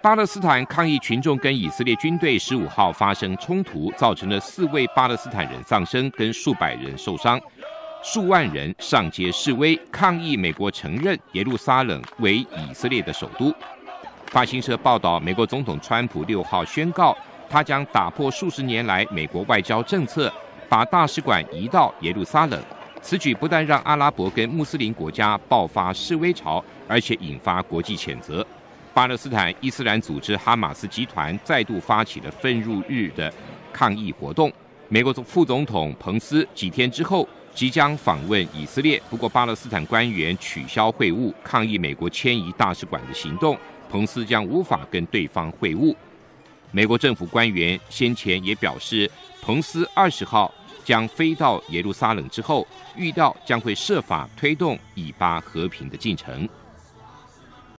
巴勒斯坦抗议群众跟以色列军队十五号发生冲突，造成了四位巴勒斯坦人丧生，跟数百人受伤，数万人上街示威抗议美国承认耶路撒冷为以色列的首都。法新社报道，美国总统川普六号宣告，他将打破数十年来美国外交政策，把大使馆移到耶路撒冷。此举不但让阿拉伯跟穆斯林国家爆发示威潮，而且引发国际谴责。巴勒斯坦伊斯兰组织哈马斯集团再度发起了愤入日的抗议活动。美国副总统彭斯几天之后即将访问以色列，不过巴勒斯坦官员取消会晤，抗议美国迁移大使馆的行动。彭斯将无法跟对方会晤。美国政府官员先前也表示，彭斯二十号将飞到耶路撒冷之后，预料将会设法推动以巴和平的进程。